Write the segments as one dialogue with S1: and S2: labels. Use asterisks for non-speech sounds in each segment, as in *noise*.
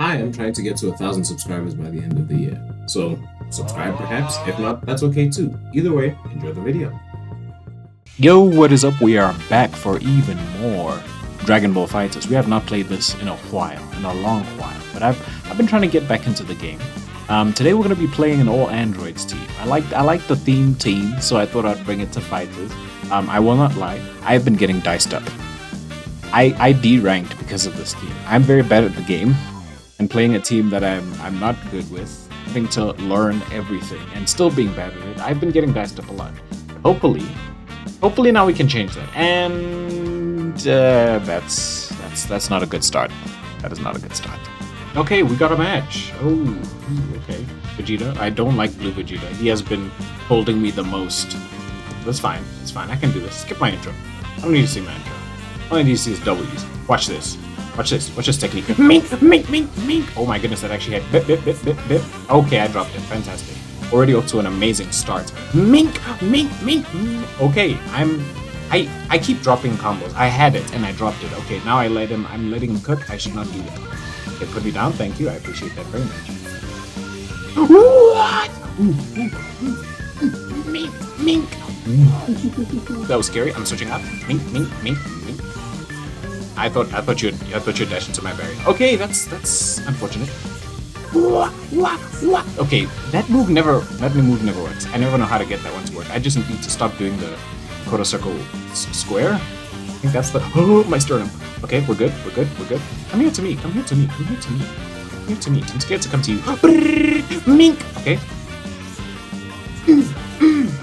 S1: I am trying to get to a thousand subscribers by the end of the year. So subscribe perhaps. If not, that's okay too. Either way, enjoy the video.
S2: Yo, what is up? We are back for even more Dragon Ball FighterZ. We have not played this in a while, in a long while, but I've I've been trying to get back into the game. Um, today we're going to be playing an all androids team. I like I like the theme team, so I thought I'd bring it to FighterZ. Um, I will not lie, I've been getting diced up. I I because of this team. I'm very bad at the game, and playing a team that I'm I'm not good with, having to learn everything and still being bad at it. I've been getting diced up a lot. Hopefully, hopefully now we can change that. And uh, that's that's that's not a good start. That is not a good start. Okay, we got a match. Oh, okay. Vegeta. I don't like Blue Vegeta. He has been holding me the most. That's fine. It's fine. I can do this. Skip my intro. I don't need to see my intro. All I need to see is W's. Watch this. Watch this. Watch this technique. Mink, mink, mink, mink. Oh my goodness, that actually had bip, bip, bip, bip, bip. Okay, I dropped it. Fantastic. Already off to an amazing start. Mink, mink, mink. mink. Okay, I'm. I I keep dropping combos. I had it and I dropped it. Okay, now I let him. I'm letting him cook. I should not do that. Okay, put me down. Thank you. I appreciate that very much. What? Mink, mink. That was scary. I'm switching up. Mink, mink, mink, mink. I thought I thought you'd I thought you'd dash into my berry. Okay, that's that's unfortunate. Okay, that move never that move never works. I never know how to get that one to work. I just need to stop doing the quarter circle square. I think that's the oh *laughs* my sternum. Okay, we're good. We're good. We're good. Come here to me. Come here to me. Come here to me. Come here to me. I'm scared to come to you. *gasps* Mink. Okay. *clears throat*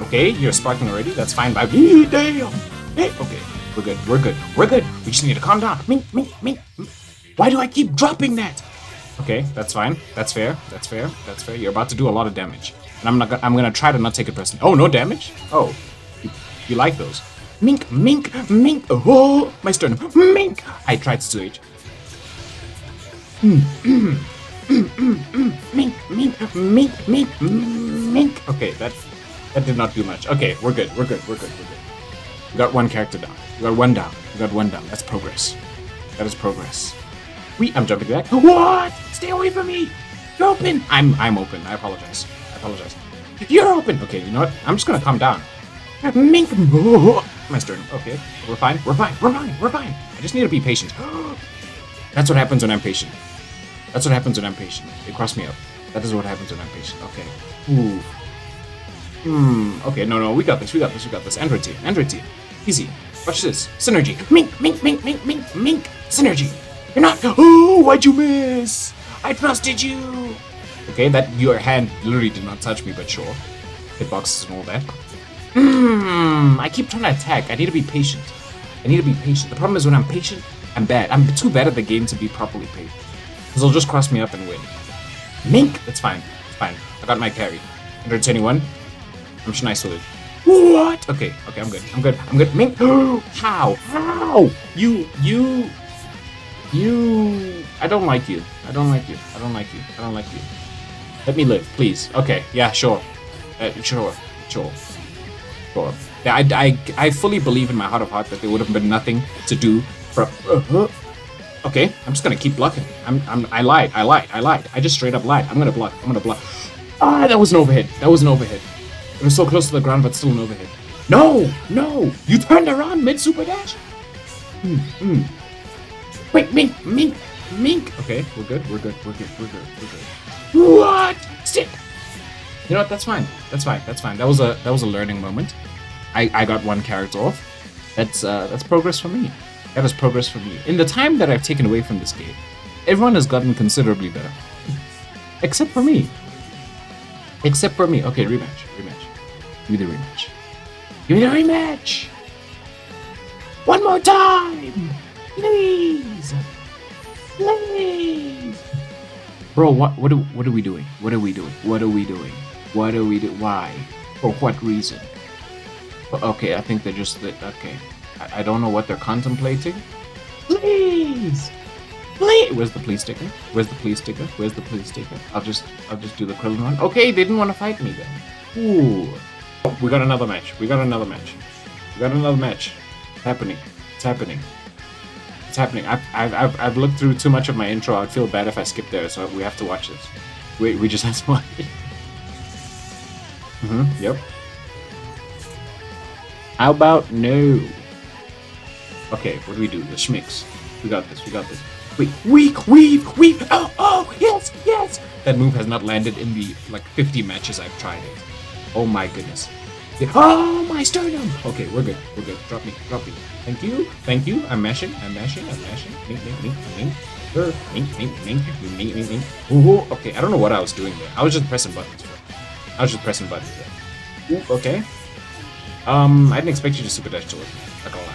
S2: Okay, you're sparking already. That's fine by me. *laughs* Damn. Hey, okay, we're good. We're good. We're good. We just need to calm down. Mink, mink, mink. Why do I keep dropping that? Okay, that's fine. That's fair. That's fair. That's fair. You're about to do a lot of damage, and I'm not. Gonna, I'm gonna try to not take it personally. Oh, no damage. Oh, you, you like those? Mink, mink, mink. Oh, my sternum. Mink. I tried to switch. Mink, mink, mink, mink, mink. Okay, that that did not do much. Okay, we're good. We're good. We're good. We're good. We got one character down. We got one down. We got one down. That's progress. That is progress. We. I'm jumping back. What? Stay away from me. You're open. I'm. I'm open. I apologize. I apologize. You're open. Okay. You know what? I'm just gonna calm down. Mink. *gasps* My sternum. Okay. We're fine. We're fine. We're fine. We're fine. I just need to be patient. *gasps* That's what happens when I'm patient. That's what happens when I'm patient. They cross me up. That is what happens when I'm patient. Okay. Ooh. Hmm. Okay. No. No. We got this. We got this. We got this. Android team. Android team. Easy. Watch this. Synergy. Mink. Mink. Mink. Mink. Mink. Mink. Synergy. You're not. Oh, why'd you miss? I trusted you. Okay. That your hand literally did not touch me, but sure. Hitboxes and all that. Hmm. I keep trying to attack. I need to be patient. I need to be patient. The problem is when I'm patient, I'm bad. I'm too bad at the game to be properly patient. Because they'll just cross me up and win. Mink! It's fine. It's fine. I got my carry. 121. I'm just nice with it. What? Okay, okay, I'm good. I'm good. I'm good. Mink! *gasps* How? How? You, you, you. I don't like you. I don't like you. I don't like you. I don't like you. Let me live, please. Okay, yeah, sure. Uh, sure. Sure. Sure. Yeah, I, I, I fully believe in my heart of heart that there would have been nothing to do from. Uh-huh. Okay, I'm just gonna keep blocking. I'm, I'm, I lied. I lied. I lied. I just straight up lied. I'm gonna block. I'm gonna block. Ah, that was an overhead. That was an overhead. It was so close to the ground, but still an overhead. No, no, you turned around mid super dash. Hmm, hmm. Wait, mink, mink, mink. Okay, we're good. We're good. We're good. We're good. We're good. What? Sit. You know what? That's fine. That's fine. That's fine. That was a that was a learning moment. I, I got one character off. That's uh, that's progress for me. That is progress for me. In the time that I've taken away from this game, everyone has gotten considerably better, except for me. Except for me. Okay, rematch, rematch. Give me the rematch. Give me the rematch. One more time, please, please. Bro, what what are, what are we doing? What are we doing? What are we doing? What are we do? Why? For what reason? Okay, I think they're just that. Okay, I, I don't know what they're contemplating. Please, please. Where's the please sticker? Where's the please sticker? Where's the please sticker? I'll just, I'll just do the Krillin one. Okay, they didn't want to fight me then. Ooh, oh, we got another match. We got another match. We got another match. It's happening. It's happening. It's happening? I've, I've, I've, looked through too much of my intro. I'd feel bad if I skipped there, so we have to watch this. We, we just have to watch it. Mm-hmm, yep. How about no? Okay, what do we do? The schmicks. We got this, we got this. Wait, weak, weave, weave. Oh, oh, yes, yes. That move has not landed in the like 50 matches I've tried it. Oh my goodness. Oh, my sternum. Okay, we're good, we're good. Drop me, drop me. Thank you, thank you. I'm mashing, I'm mashing, I'm mashing. Mink, mink, mink, mink. Mink, mink, mink, mink, mink, mink. Okay, I don't know what I was doing there. I was just pressing buttons. I was just pressing buttons. Ooh, okay. Um, I didn't expect you to super dash to it. Not gonna lie.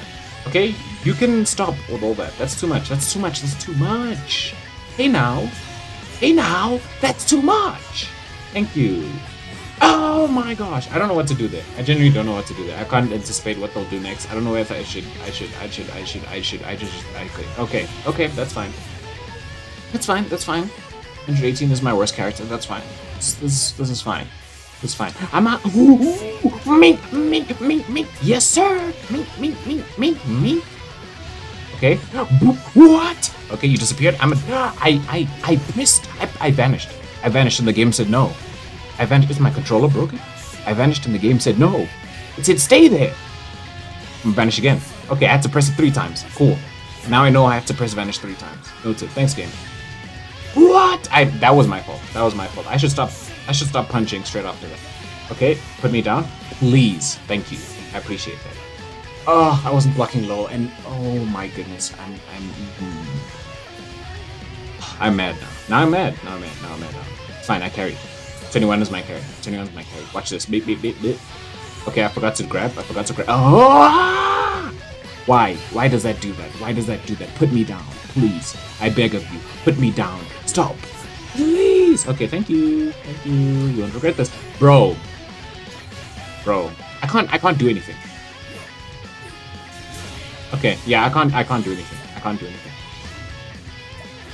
S2: Okay, you can stop with all that. That's too much. That's too much. That's too much. Hey now. Hey now. That's too much. Thank you. Oh my gosh. I don't know what to do there. I genuinely don't know what to do there. I can't anticipate what they'll do next. I don't know if I should, I should, I should, I should, I should, I just, I could. Okay, okay, that's fine. That's fine, that's fine. 118 is my worst character. That's fine. This, this, this is fine. It's fine. I'm out. Ooh, mink, mink, mink. Yes, sir. Mink, mink, mink, mink, mink. Okay. What? Okay, you disappeared. I'm. A, I, I, I missed. I, I vanished. I vanished, and the game said no. I vanished. Is my controller broken? I vanished, and the game said no. It said stay there. I'm vanish again. Okay, I had to press it three times. Cool. Now I know I have to press vanish three times. Noted. Thanks, game. What? I. That was my fault. That was my fault. I should stop I should stop punching straight after that. Okay, put me down. Please. Thank you. I appreciate that. Oh, I wasn't blocking low, and oh my goodness, I'm I'm mm, I'm mad now. Now I'm mad. Now I'm mad. Now I'm mad. Now. Fine. I carry. 21 is my carry. 21 is my carry. Watch this. Beep beep beep beep. Okay, I forgot to grab. I forgot to grab. Oh! Why? Why does that do that? Why does that do that? Put me down, please. I beg of you. Put me down. Stop. Please. Okay, thank you. Thank you. You won't regret this. Bro. Bro. I can't I can't do anything. Okay, yeah, I can't I can't do anything. I can't do anything.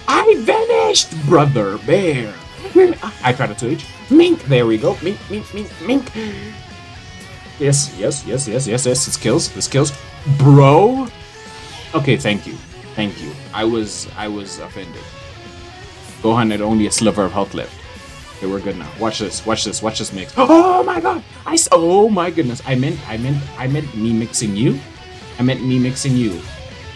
S2: I vanished, brother bear. *laughs* I tried to 2H. Mink, there we go. Mink, mink, mink, mink. Yes, yes, yes, yes, yes, yes. It kills. This kills. Bro. Okay, thank you. Thank you. I was I was offended. Gohan had only a sliver of health left. Okay, we're good now. Watch this. Watch this. Watch this mix. *gasps* Oh my god! I oh my goodness. I meant I meant I meant me mixing you. I meant me mixing you.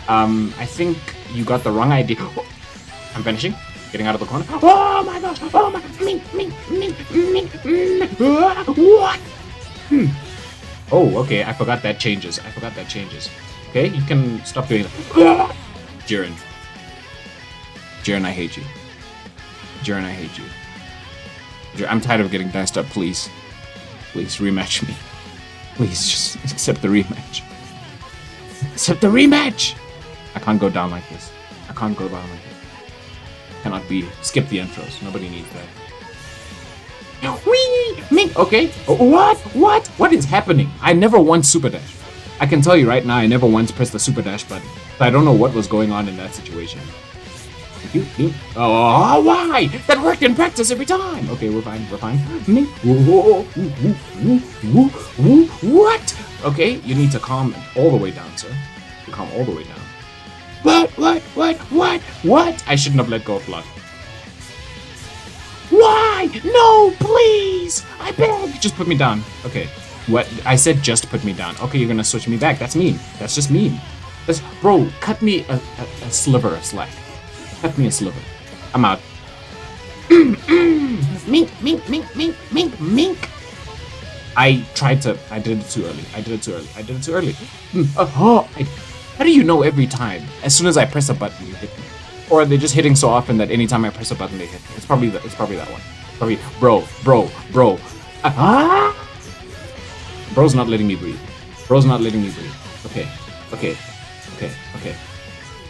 S2: Um, I think you got the wrong idea. *gasps* I'm finishing. Getting out of the corner. Oh my gosh! Oh my! Me me me me me. What? Hmm. Oh, okay. I forgot that changes. I forgot that changes. Okay, you can stop doing that. Jiren. Jiren, I hate you. Jiren, I hate you. Jiren, I'm tired of getting diced up. Please, please rematch me. Please, just accept the rematch. Accept the rematch. I can't go down like this. I can't go down like this. Cannot be. Skip the intros. Nobody needs that. Wee! Me! Okay. Oh, what? What? What is happening? I never once super dash. I can tell you right now, I never once pressed the super dash button. So I don't know what was going on in that situation. Oh, why? That worked in practice every time. Okay, we're fine. We're fine. Me. What? Okay, you need to calm all the way down, sir. Calm all the way down. What? What? What? What? What? I shouldn't have let go of blood. Why? No, please! I beg! Just put me down. Okay. What? I said just put me down. Okay, you're gonna switch me back. That's mean. That's just mean. That's, bro, cut me a, a, a sliver of slack. Cut me a sliver. I'm out. *clears throat* mink, mink, mink, mink, mink, mink. I tried to. I did it too early. I did it too early. I did it too early. Mm, uh, oh, I, how do you know every time? As soon as I press a button, you hit me. Or are they just hitting so often that anytime I press a button, they hit me? It's probably the, It's probably that one. Probably, bro, bro, bro. Ah! *laughs* Bro's not letting me breathe. Bro's not letting me breathe. Okay, okay, okay, okay.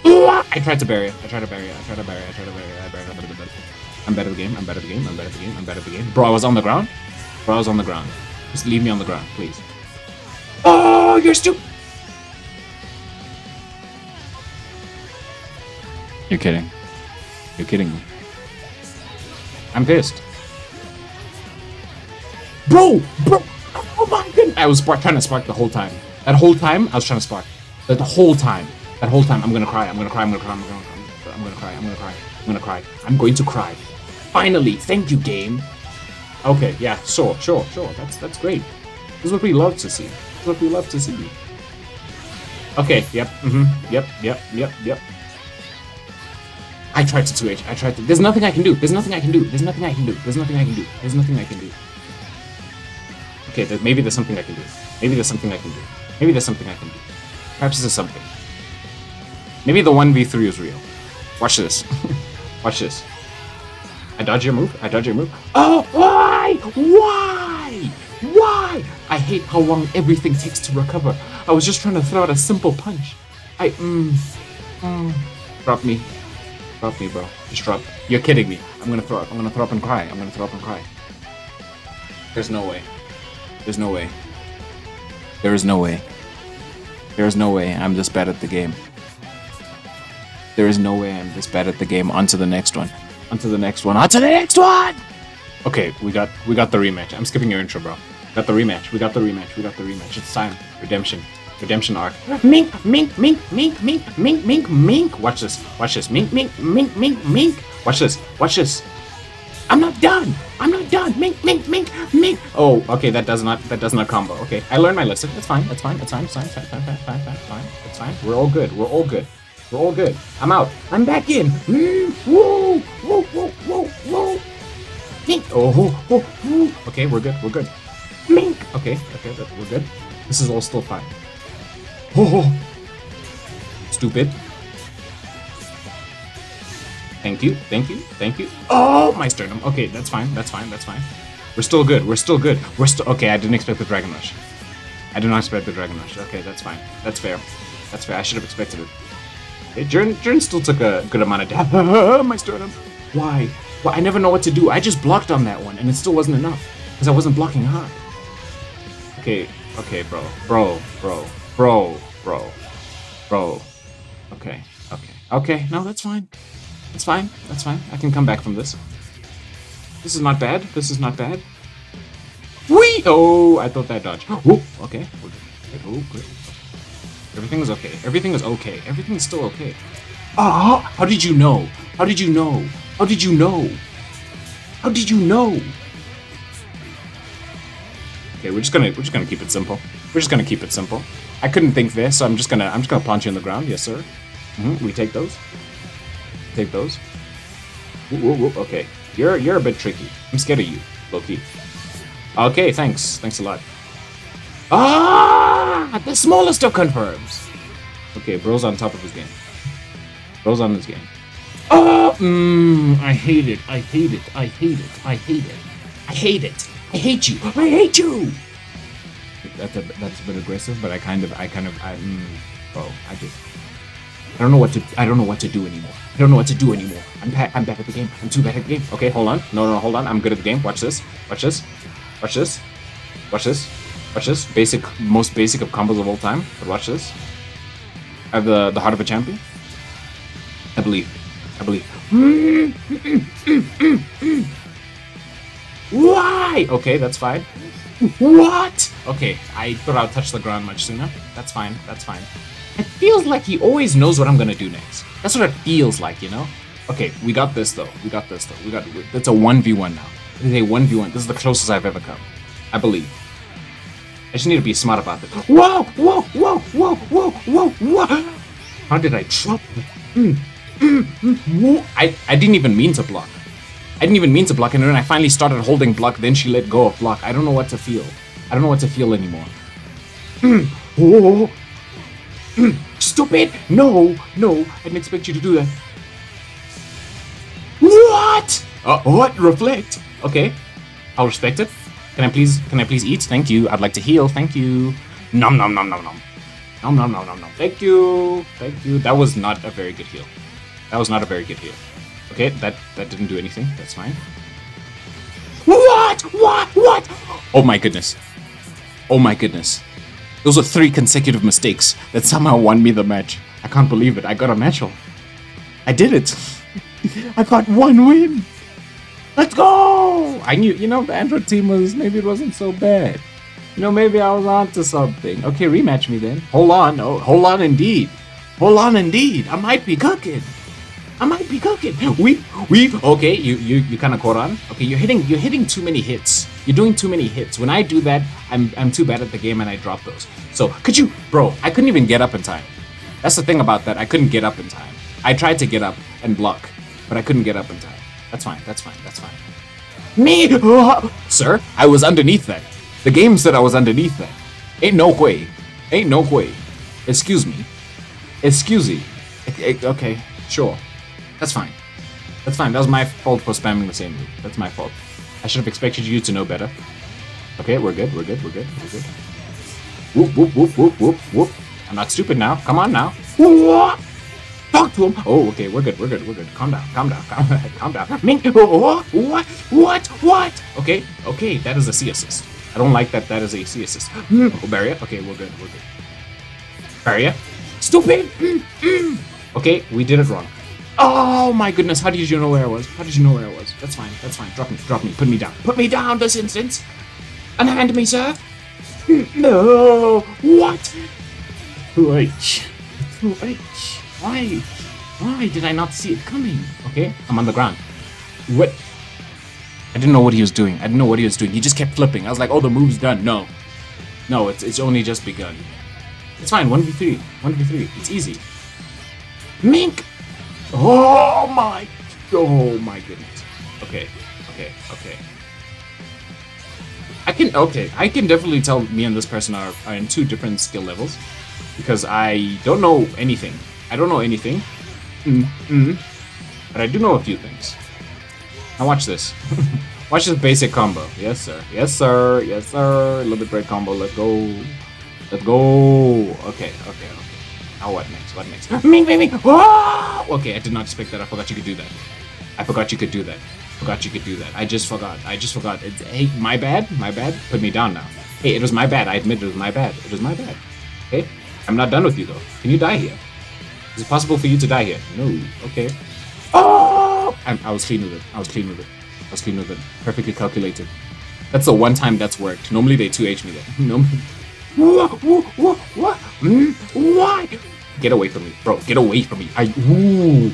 S2: I tried to bury it. I tried to bury it. I tried to bury it. I tried to bury it. I buried it. I buried it. I'm better at the game. I'm better at the game. I'm better at the game. I'm better at the game. Bro, I was on the ground. Bro, I was on the ground. Just leave me on the ground, please. Oh, you're stupid. You're kidding. You're kidding me. I'm pissed. Bro, bro. Oh my goodness. I was spark, trying to spark the whole time. That whole time, I was trying to spark. The whole time. That whole time, I'm gonna cry. I'm gonna cry. I'm gonna cry. I'm gonna cry. I'm gonna cry. I'm gonna cry. I'm gonna cry. I'm going to cry. Finally, thank you, game. Okay, yeah, sure, sure, sure. That's that's great. This is what we love to see. This is what we love to see. Okay, yep, mm-hmm, yep, yep, yep, yep. I tried to 2H. I tried to. There's nothing I can do. There's nothing I can do. There's nothing I can do. There's nothing I can do. There's nothing I can do. Okay, there, maybe there's something I can do. Maybe there's something I can do. Maybe there's something I can do. Perhaps there's something. Maybe the 1v3 is real. Watch this. *laughs* Watch this. I dodge your move. I dodge your move. Oh, why? Why? Why? I hate how long everything takes to recover. I was just trying to throw out a simple punch. I, mm, mm. Drop me. Drop me, bro. Just drop. You're kidding me. I'm gonna throw up. I'm gonna throw up and cry. I'm gonna throw up and cry. There's no way. There's no way. There is no way. There is no way I'm this bad at the game. There is no way I'm this bad at the game. On to the next one. On to the next one. On to the next one! Okay, we got we got the rematch. I'm skipping your intro, bro. Got the rematch. We got the rematch. We got the rematch. It's time. Redemption. Redemption arc. Mink, mink, mink, mink, mink, mink, mink, mink. Watch this. Watch this. Mink, mink, mink, mink, mink. Watch this. Watch this. I'm not done. I'm not done. Mink, mink, mink, mink. Oh, okay. That does not. That does not combo. Okay, I learned my lesson. That's fine. That's fine. That's fine. It's fine. It's fine. Fine. Fine. Fine. Fine. Fine. That's fine. We're all good. We're all good. We're all good. I'm out. I'm back in. Mm, whoa, whoa, whoa, whoa, whoa. Mink. Oh, oh, oh, oh. Okay, we're good. We're good. Mink. Okay. Okay. We're good. This is all still fine. Oh, stupid. Thank you, thank you, thank you. Oh, my sternum. Okay, that's fine, that's fine, that's fine. We're still good, we're still good. We're still okay. I didn't expect the Dragon Rush. I did not expect the Dragon Rush. Okay, that's fine. That's fair. That's fair. I should have expected it. Okay, Jiren, Jiren still took a good amount of damage. *laughs* my sternum. Why? Well, I never know what to do. I just blocked on that one, and it still wasn't enough because I wasn't blocking hard. Okay, okay, bro, bro, bro, bro, bro, bro. Okay, okay, okay. No, that's fine. That's fine. That's fine. I can come back from this. This is not bad. This is not bad. Wee! Oh, I thought that dodge. Oh, okay. Oh, good. Everything is okay. Everything is okay. Everything is still okay. Ah! how did you know? How did you know? How did you know? How did you know? Okay, we're just gonna we're just gonna keep it simple. We're just gonna keep it simple. I couldn't think this, so I'm just gonna I'm just gonna punch you in the ground. Yes, sir. Mm-hmm. We take those. Take those. Ooh, ooh, ooh. Okay, you're you're a bit tricky. I'm scared of you, Loki. Okay, thanks. Thanks a lot. Ah, the smallest of confirms. Okay, bro's on top of his game. Bro's on his game. Oh, mm, I hate it. I hate it. I hate it. I hate it. I hate it. I hate you. I hate you. That's a that's a bit aggressive, but I kind of I kind of I mm, bro I just I don't know what to I don't know what to do anymore. I don't know what to do anymore. I'm I'm bad at the game. I'm too bad at the game. Okay, hold on. No, no, hold on. I'm good at the game. Watch this. Watch this. Watch this. Watch this. Watch this. Basic, most basic of combos of all time. But watch this. I have the the heart of a champion. I believe. I believe. Why? Okay, that's fine. What? Okay, I thought I'd touch the ground much sooner. That's fine. That's fine. It feels like he always knows what I'm gonna do next. That's what it feels like, you know? Okay, we got this though. We got this though. We got it's a 1v1 now. It is a 1v1. This is the closest I've ever come. I believe. I just need to be smart about this. Whoa! Whoa! Whoa! Whoa! Whoa! Whoa! Whoa! How did I drop? Mm, mm, mm, whoa. I, I didn't even mean to block. I didn't even mean to block, and then I finally started holding block, then she let go of block. I don't know what to feel. I don't know what to feel anymore. *clears throat* oh. *clears throat* Stupid! No, no, I didn't expect you to do that. What? Uh, what? Reflect. Okay, I'll respect it. Can I please? Can I please eat? Thank you. I'd like to heal. Thank you. Nom nom nom nom nom. Nom nom nom nom nom. Thank you. Thank you. That was not a very good heal. That was not a very good heal. Okay, that that didn't do anything. That's fine. What? What? What? Oh my goodness. Oh my goodness. Those are three consecutive mistakes that somehow won me the match. I can't believe it. I got a match all. I did it. *laughs* I got one win. Let's go! I knew, you know, the Android team was, maybe it wasn't so bad. You know, maybe I was onto something. Okay, rematch me then. Hold on. Oh, hold on indeed. Hold on, indeed. I might be cooking. I might be cooking. Weep, weep. Okay, you you you kind of caught on. Okay, you're hitting you're hitting too many hits. You're doing too many hits. When I do that, I'm I'm too bad at the game and I drop those. So could you, bro? I couldn't even get up in time. That's the thing about that. I couldn't get up in time. I tried to get up and block, but I couldn't get up in time. That's fine. That's fine. That's fine. Me, *laughs* sir. I was underneath that. The game said I was underneath that. Ain't no way. Ain't no way. Excuse me. Excuse me. Eh, eh, Okay, sure. That's fine. That's fine. That was my fault for spamming the same move. That's my fault. I should have expected you to know better. Okay, we're good. We're good. We're good. We're good. Whoop, whoop, whoop, whoop, whoop, whoop. I'm not stupid now. Come on now. Whoop. Talk to him. Oh, okay. We're good. We're good. We're good. Calm down. Calm down. Calm *laughs* down. Calm down. Mink. What? What? What? Okay. Okay. That is a C assist. I don't like that. That is a C assist. Mm. Oh, barrier. Okay. We're good. We're good. Barrier. Stupid. Mm, mm. Okay. We did it wrong. Oh my goodness. How did you know where I was? How did you know where I was? That's fine. That's fine. Drop me. Drop me. Put me down. Put me down this instant. Unhand me, sir. *laughs* No. What? Wait. Wait. Why? Why did I not see it coming? Okay, I'm on the ground. What? I didn't know what he was doing. I didn't know what he was doing. He just kept flipping. I was like, oh, the move's done. No. No, it's, it's only just begun. It's fine. 1v3. 1v3. It's easy. Mink! Oh my. Oh my goodness. Okay. Okay. Okay. I can. Okay. I can definitely tell me and this person are, are in two different skill levels because I don't know anything. I don't know anything. Mm, mm, but I do know a few things. Now watch this. *laughs* watch this basic combo. Yes, sir. Yes, sir. Yes, sir. A little bit break combo. Let's go. Let's go. Okay, okay, okay. Now what next? What next? Ming, ming, ming. Oh, whoa! Okay, I did not expect that. I forgot you could do that. I forgot you could do that. Forgot you could do that. I just forgot. I just forgot. It's, hey, my bad. My bad. Put me down now. Hey, it was my bad. I admit it was my bad. It was my bad. Okay? I'm not done with you though. Can you die here? Is it possible for you to die here? No. Okay. Oh! I, I was clean with it. I was clean with it. I was clean with it. Perfectly calculated. That's the one time that's worked. Normally they 2H me there. *laughs* No. Mm, Why? Get away from me, bro. Get away from me. I. Ooh.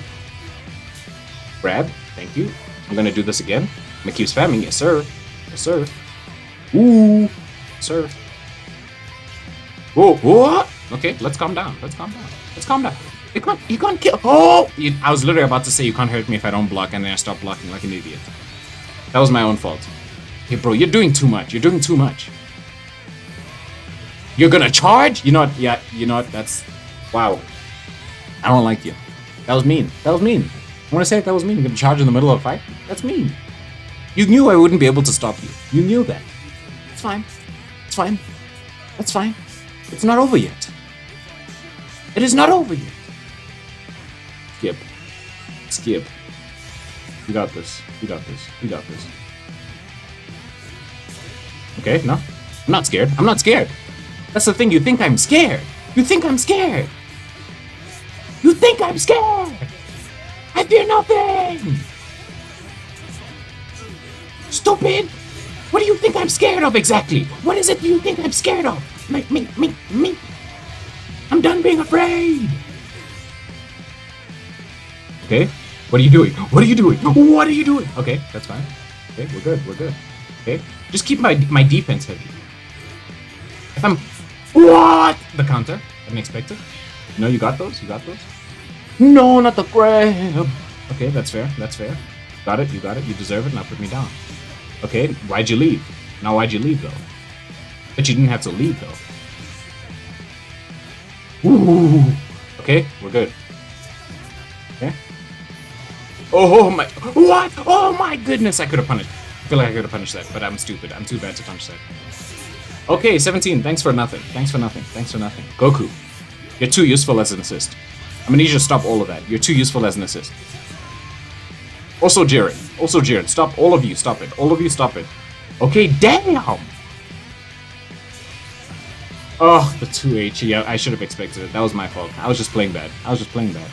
S2: Grab. Thank you. I'm gonna do this again. I'm gonna keep spamming. Yes, sir. Yes, sir. Ooh. Sir. Whoa. What? Okay, let's calm down. Let's calm down. Let's calm down. You can't. You can't kill. Oh! You, I was literally about to say you can't hurt me if I don't block, and then I stopped blocking like an idiot. That was my own fault. Hey, bro, you're doing too much. You're doing too much. You're gonna charge? You're not. Yeah, You're not. That's. Wow. I don't like you. That was mean. That was mean. I want to say it, that was mean. You're gonna charge in the middle of a fight? That's mean. You knew I wouldn't be able to stop you. You knew that. It's fine. It's fine. That's fine. It's not over yet. It is not over yet. Skip. Skip. You got this. You got this. You got this. Okay, no. I'm not scared. I'm not scared. That's the thing. You think I'm scared. You think I'm scared. You think I'm scared. I fear nothing. Stupid. What do you think I'm scared of exactly? What is it you think I'm scared of? Me, me, me, me. I'm done being afraid. Okay. What are you doing? What are you doing? What are you doing? Okay, that's fine. Okay, we're good. We're good. Okay. Just keep my my defense heavy. If I'm what the counter, I didn't expect it. No, you got those. You got those. No, not the grab. Okay, that's fair. That's fair. Got it. You got it. You deserve it. Now put me down. Okay, why'd you leave? Now why'd you leave though? But you didn't have to leave though. Ooh. Okay, we're good. Okay. Oh, oh my! What? Oh my goodness! I could have punished. I feel like I could have punished that, but I'm stupid. I'm too bad to punish that. Okay, 17. Thanks for nothing. Thanks for nothing. Thanks for nothing. Goku, you're too useful as an assist. I'm gonna need you to stop all of that. You're too useful as an assist. Also, Jiren. Also, Jiren. Stop. All of you. Stop it. All of you. Stop it. Okay, damn. Oh, the 2H. Yeah, I should have expected it. That was my fault. I was just playing bad. I was just playing bad.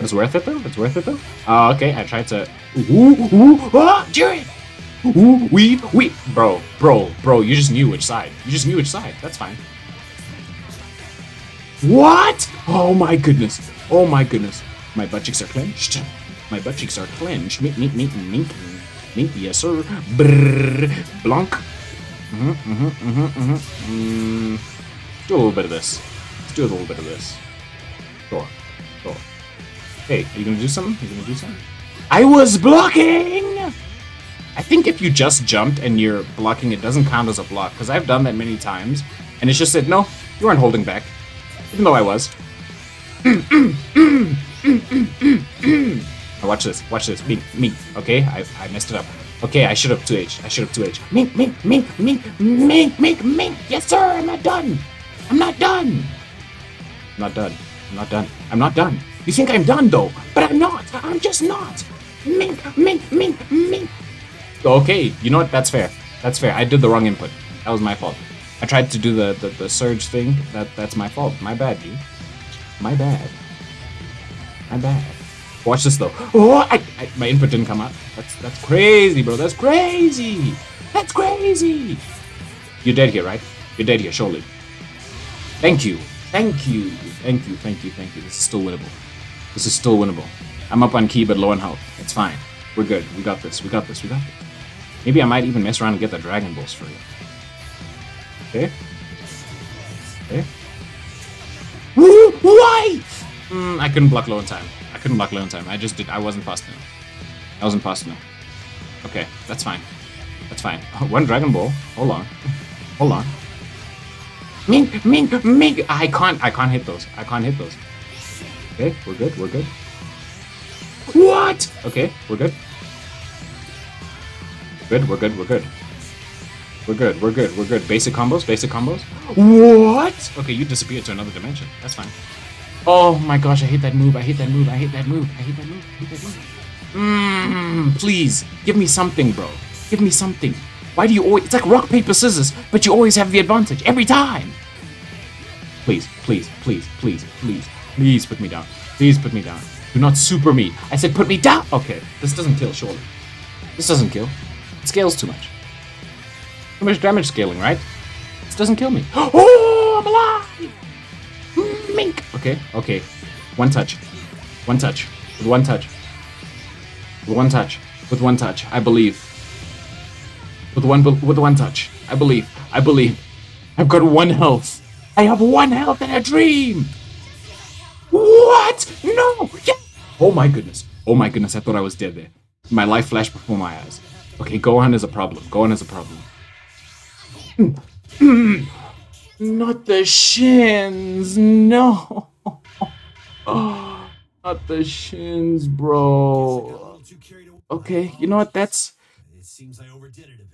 S2: It's worth it though. It's worth it though. Oh, okay. I tried to. Ooh, ooh, ah, Jiren. Ooh, we, we, bro, bro, bro. You just knew which side. You just knew which side. That's fine. What? Oh my goodness. Oh my goodness. My butt cheeks are clenched. My butt cheeks are clenched. Mink, mink, mink, mink. Mink, yes, sir. Brrr. Blanc. Mm-hmm, mm-hmm, mm-hmm, mm-hmm. Mm. Do a little bit of this. Let's do a little bit of this. Sure. Sure. Hey, are you gonna do something? Are you gonna do something? I was blocking! I think if you just jumped and you're blocking, it doesn't count as a block, because I've done that many times, and it's just said, no, you weren't holding back. Even though I was. Now watch this, watch this. Mink, mink, okay? I, I messed it up. Okay, I should have 2H. I should have 2H. Mink, mink, mink, mink, mink, mink, mink. Yes, sir, I'm not done. I'm not done. I'm not done. I'm not done. I'm not done. You think I'm done, though, but I'm not. I'm just not. Mink, mink, mink, mink. Okay, you know what? That's fair. That's fair. I did the wrong input. That was my fault. I tried to do the, the, the surge thing. That That's my fault. My bad, dude. My bad. My bad. Watch this though. Oh, I, I, my input didn't come out. That's that's crazy, bro. That's crazy. That's crazy. You're dead here, right? You're dead here, surely. Thank you. Thank you. Thank you. Thank you. Thank you. This is still winnable. This is still winnable. I'm up on ki, but low on health. It's fine. We're good. We got this. We got this. We got this. Maybe I might even mess around and get the Dragon Balls for you. Okay? Okay? Woo! Why? Mm, I couldn't block low in time. I couldn't block low in time. I just did. I wasn't fast enough. I wasn't fast enough. Okay, that's fine. That's fine. *laughs* One Dragon Ball. Hold on. Hold on. Mink, mink, mink. I can't. I can't hit those. I can't hit those. Okay, we're good. We're good. What? Okay, we're good. Good. We're good. We're good. We're good. We're good. We're good. Basic combos. Basic combos. What? Okay, you disappeared to another dimension. That's fine. Oh my gosh, I hate that move. I hate that move. I hate that move. I hate that move. I hate that move. Mmm, please, give me something, bro. Give me something. Why do you always... It's like rock, paper, scissors, but you always have the advantage. Every time. Please, please, please, please, please. Please put me down. Please put me down. Do not super me. I said put me down. Okay, this doesn't kill, surely. This doesn't kill. It scales too much. Too much damage scaling, right? This doesn't kill me. *gasps* Oh, I'm alive! Mink! Okay, okay. One touch. One touch. With one touch. With one touch. With one touch. I believe. With one with one touch. I believe. I believe. I've got one health. I have one health in a dream. What? No! Yeah. Oh my goodness. Oh my goodness. I thought I was dead there. My life flashed before my eyes. Okay, Gohan is a problem. Gohan is a problem. *clears throat* Not the shins. No. *gasps* Not the shins, bro. Okay, you know what? That's.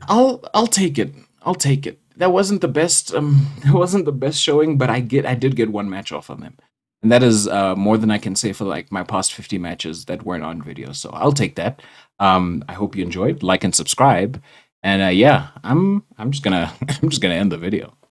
S2: I'll I'll take it. I'll take it. That wasn't the best. Um, *laughs* that wasn't the best showing, but I get I did get one match off on them, and that is uh, more than I can say for like my past fifty matches that weren't on video. So I'll take that. Um, I hope you enjoyed. Like and subscribe. And uh, yeah, I'm I'm just gonna *laughs* I'm just gonna end the video.